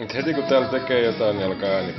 Mut heti kun täällä tekee jotain, niin alkaa ääni